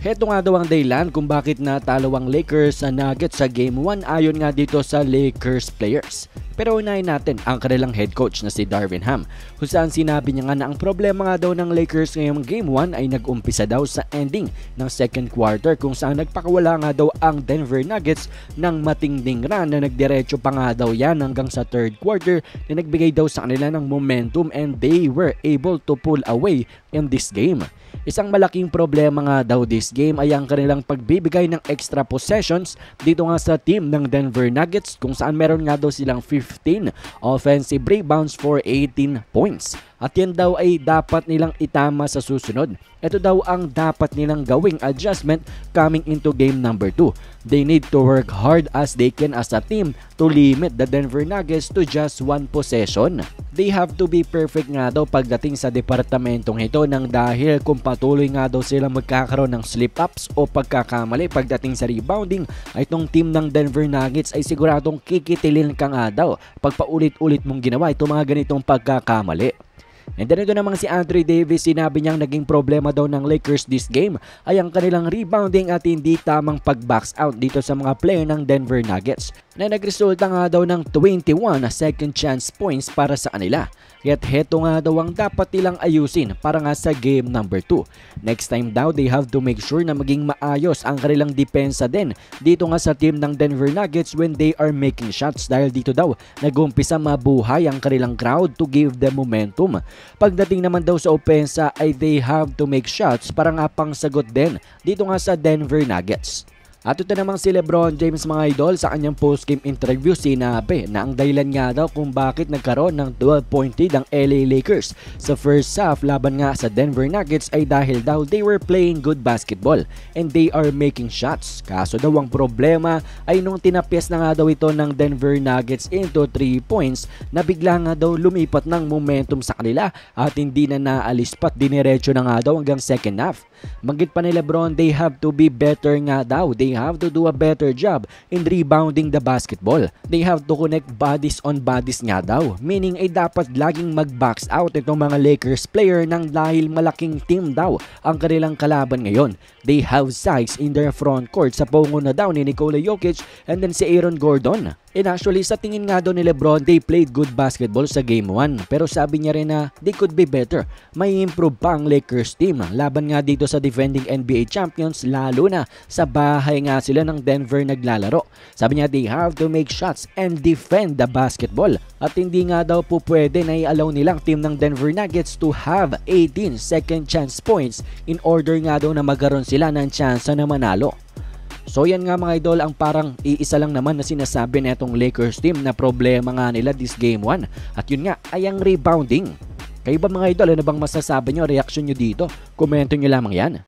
Heto nga daw ang dahilan kung bakit natalo ang Lakers sa Nuggets sa Game 1 ayon nga dito sa Lakers players. Pero unahin natin ang kanilang head coach na si Darvin Ham kung sinabi niya nga na ang problema nga daw ng Lakers ngayong Game 1 ay nag-umpisa daw sa ending ng second quarter kung saan nagpakawala nga daw ang Denver Nuggets ng matinding run na nagdiretso pa nga daw yan hanggang sa third quarter na nagbigay daw sa kanila ng momentum and they were able to pull away in this game. Isang malaking problema nga daw this game ay ang kanilang pagbibigay ng extra possessions dito nga sa team ng Denver Nuggets kung saan meron nga daw silang 15 offensive rebounds for 18 points. At yan daw ay dapat nilang itama sa susunod. Ito daw ang dapat nilang gawing adjustment coming into game number 2. They need to work hard as they can as a team to limit the Denver Nuggets to just one possession. They have to be perfect nga daw pagdating sa departamentong ito nang dahil kung patuloy nga daw silang magkakaroon ng slip-ups o pagkakamali pagdating sa rebounding ay itong team ng Denver Nuggets ay siguradong kikitilin ka nga daw pag paulit-ulit mong ginawa itong mga ganitong pagkakamali. And then ito namang si Andre Davis, sinabi niyang naging problema daw ng Lakers this game ay ang kanilang rebounding at hindi tamang pag-box out dito sa mga player ng Denver Nuggets na nagresulta nga daw ng 21 second chance points para sa kanila. Kaya't heto nga daw ang dapat nilang ayusin para nga sa game number 2. Next time daw they have to make sure na maging maayos ang kanilang depensa din dito nga sa team ng Denver Nuggets when they are making shots dahil dito daw nag-umpisa mabuhay ang kanilang crowd to give them momentum. Pagdating naman daw sa opensa ay they have to make shots para nga pang sagot din dito nga sa Denver Nuggets. At ito namang si Lebron James mga idol sa kanyang post-game interview sinabi na ang dahilan nga daw kung bakit nagkaroon ng 12-point lead ang LA Lakers sa first half laban nga sa Denver Nuggets ay dahil daw they were playing good basketball and they are making shots. Kaso daw ang problema ay nung tinapyas na nga daw ito ng Denver Nuggets into 3 points na bigla nga daw lumipat ng momentum sa kanila at hindi na naalis pat diniretso na nga daw hanggang second half. Magit pa ni Lebron they have to be better nga daw. They have to do a better job in rebounding the basketball. They have to connect bodies on bodies nga daw. Meaning ay dapat laging mag-box out itong mga Lakers player nang dahil malaking team daw ang kanilang kalaban ngayon. They have size in their front court sa pungo na daw ni Nikola Jokic and then si Aaron Gordon. And actually, sa tingin nga daw ni Lebron, they played good basketball sa Game 1. Pero sabi niya rin na they could be better. May improve pa ang Lakers team. Laban nga dito sa defending NBA champions, lalo na sa bahay nga sila ng Denver naglalaro. Sabi niya, they have to make shots and defend the basketball. At hindi nga daw po pwede na i-allow nilang team ng Denver Nuggets to have 18 second chance points in order nga daw na magkaroon sila ng chance na manalo. So yan nga mga idol ang parang iisa lang naman na sinasabi netong Lakers team na problema nga nila this game 1. At yun nga ay ang rebounding. Kayo ba mga idol ano bang masasabi nyo, reaction nyo dito? Komento nyo lamang yan.